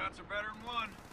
shots are better than one.